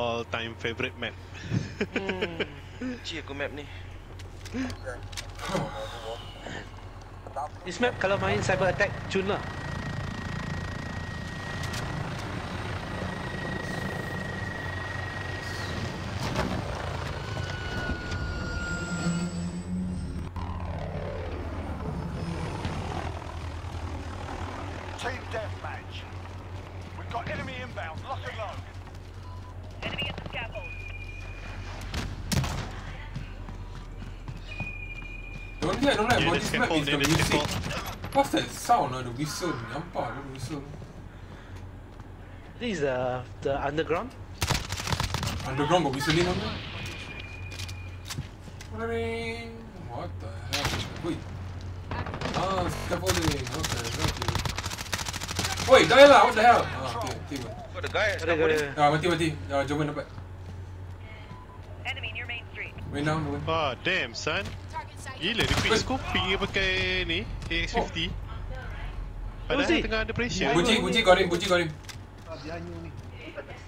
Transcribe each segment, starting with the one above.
all-time favorite map. Hmm. Benci aku map ni. This map kalau main cyber attack cun lah. Team deathmatch. We've got enemy inbound. Lock and load. Enemy at the scaffold. The only thing I don't like Yeah, about the this map is the yeah, music. What's that sound? Uh, the whistle. Nampak ada whistle. This is the the underground. Underground got whistling on there? Ring. What the hell? Wait. Ah, scaffolding. Okay, got you. Wait, die lah. What the hell? Ah, okay, tiba. Kau ada guy Ada sekarang ada. ni. Ah, mati mati. Ah, jom dapat. Enemy near Main Street. Main down, main. Oh, damn son. Gila, dia quick scoping dia pakai ni, AX50. Padahal Uzi. tengah ada pressure. Buji, Buji got him, Buji got him.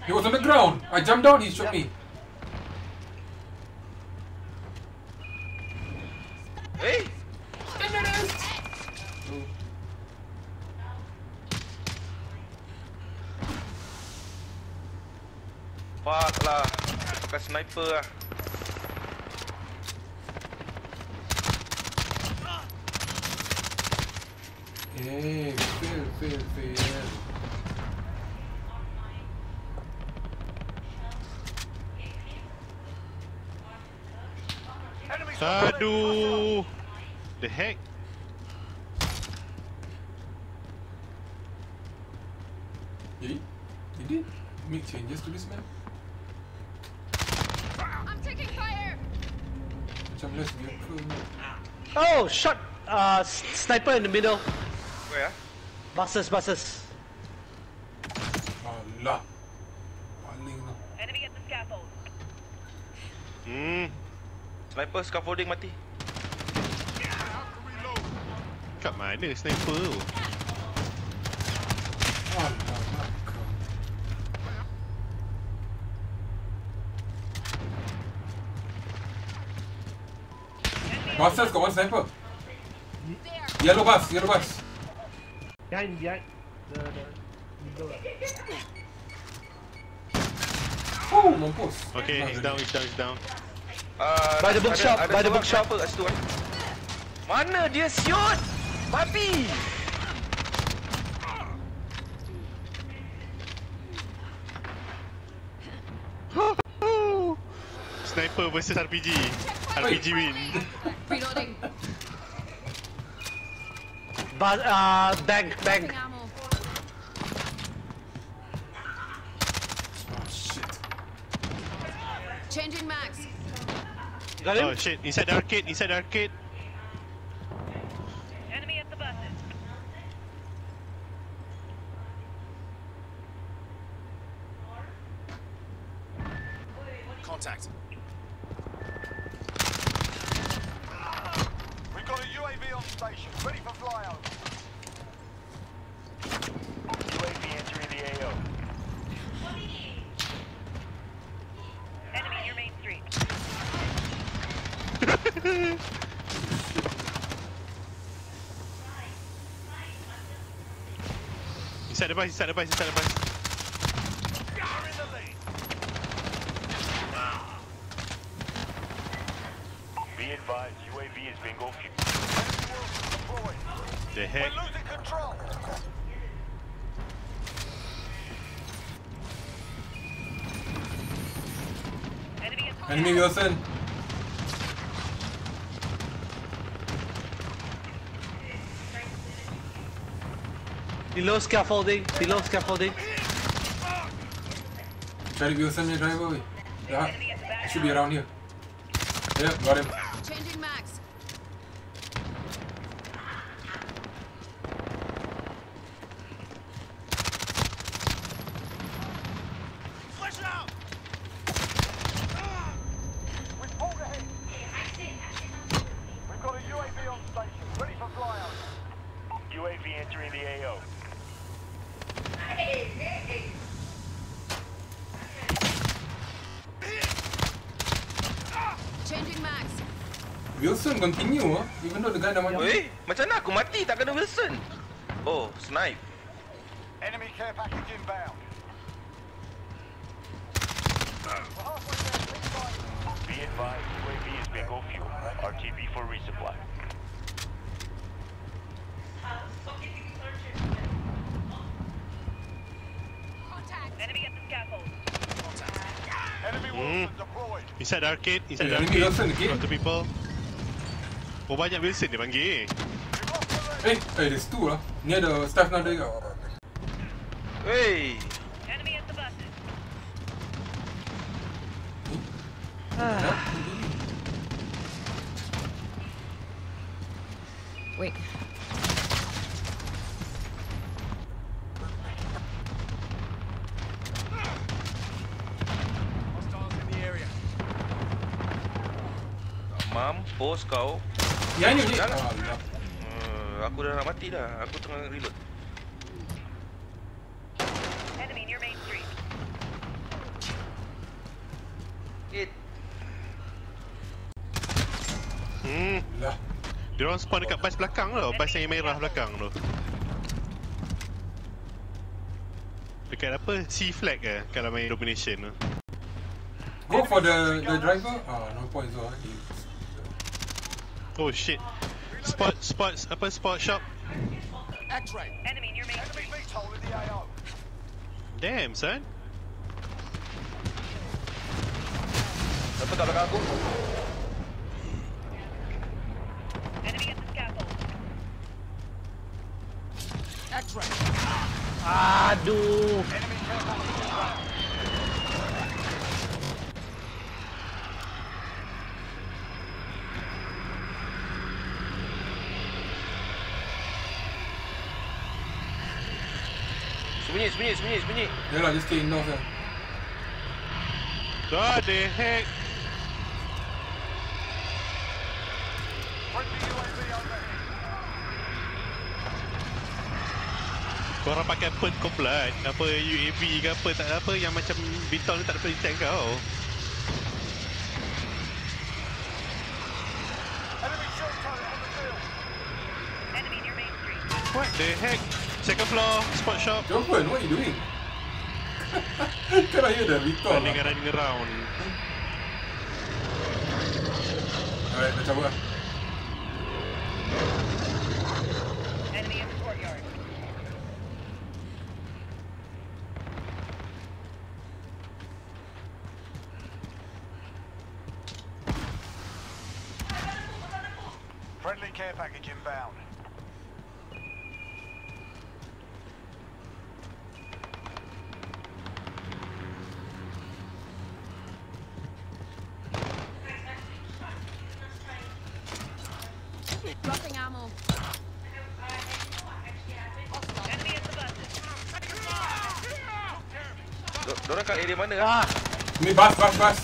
He was on the ground. I jumped down, he shot me. Hey! Fuck lah. Pakai sniper lah. Hey, fail, fail, fail. Aduh. The heck? Did he, did he make changes to this map? I'm taking fire. Macam less vehicle map. Oh, shot. Uh, sniper in the middle. Where ah? Buses, buses. Alah. Paling lah. Enemy at the scaffold. Hmm. Sniper scaffolding mati. Kat mana sniper tu? Alamak. Buses got one sniper. Yellow bus, yellow bus. Behind, behind. The, the window. Oh, mampus. Okay, he's down, he's down, he's down. Uh, By the bookshop, ada by the bookshop. kat situ eh. Mana dia siot? Babi! Sniper versus RPG. RPG win. Reloading. Bus, uh, bank, bank. Oh, shit. Changing max. Got him? Oh shit, inside the arcade, inside the arcade. center base, center base, center base. Be. The heck? We're losing control. Enemy goes in. Below scaffolding, below scaffolding. Try to go send me drive. Yeah, should be around here. Yeah, got him. Changing max. Wilson continue ah, even though the guy dah mati. Weh, macam mana aku mati tak kena Wilson? Oh, snipe. Enemy care package inbound. Be advised, UAV is bingo fuel. RTB for resupply. Enemy at the scaffold. Enemy Wilson deployed. Inside the arcade, inside the enemy arcade. Got two people. Oh banyak Wilson dia panggil. The. Eh, eh, there's two lah. Ni ada staff nak ada juga. Wey. Enemy at the buses. Wait. Mampus kau. Yang ni. Alah. Uh, aku dah nak mati dah. Aku tengah reload. Enemy near Main Street. Hit. Hmm. Lah. Dia orang spawn dekat bas belakang tau, bas yang merah belakang tu. Dekat apa? C flag ke kalau main domination tu. Go for the the driver. Ah, no point so. ah. He- Oh shit. Spot spot apa spot shop. X-ray. Enemy near Main Enemy Street. VTOL in the AO. Damn son. Siapa kat belakang? Enemy at the scaffold. X-ray. Ah, Aduh. Enemy just stay north. God the heck. Korang pakai kau Apa UAV ke apa tak ada apa Yang macam bintang tu tak kau. What the heck? Second floor Spot shop Joven, what are you doing? Can I hear the recall Running lah. running around Alright, dah cabut lah. Enemy in the courtyard. Friendly care package inbound. Kat area mana? Ah, Ni bas, bas, bas.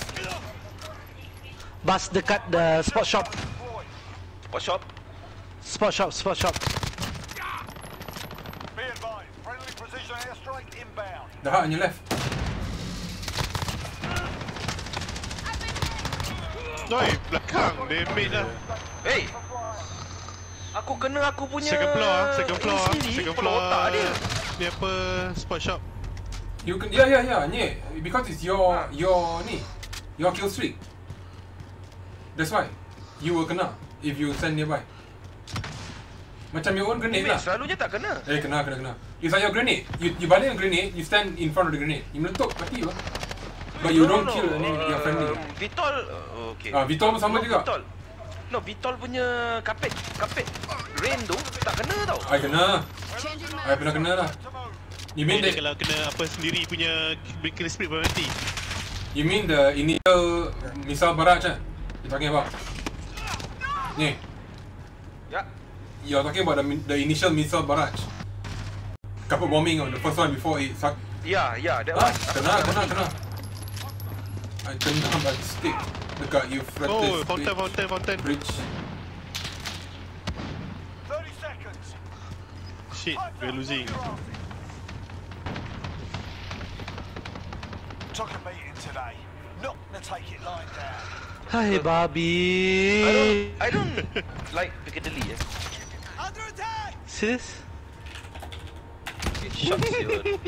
bus dekat the sport shop. Spot shop. Sport shop, sport shop. Be advised. Friendly precision airstrike inbound. Dah on your left. Oi belakang Damage lah Hey. Aku kena aku punya Second floor ah Second floor ah Second floor otak dia. Ni apa Spot shop You can, yeah, yeah, yeah, ni. Because it's your, your, ni. Your kill streak. That's why. You will kena if you stand nearby. Macam your own grenade lah. selalunya tak kena. Eh, kena, kena, kena. It's like your grenade. You, you balik grenade, you stand in front of the grenade. You meletup, mati lah. But you don't kill any your friendly. Uh, Vitol uh, okay. Ah, Vitol pun sama no, juga. Vitol. No, Vitol punya kapet, kapet rain tu tak kena tau. I kena. Changing I pernah kena lah. You mean the, kalau kena apa sendiri punya Kill split pun mati you mean the initial missile barrage kan? You're talking about? Ni. Ya. You're talking about the, the initial missile barrage. Couple bombing on the first one before it suck. Ya, ya, that Ah, one. kena, kena, kena. I kena by stick dekat Euphrates Oh fountain bridge. fountain fountain bridge. 30 seconds. Shit we're losing took a beating today. Not gonna take it lying down. Hi, Bobby. I don't. I don't like Piccadilly. Eh? Under attack. See this? Shots, dude.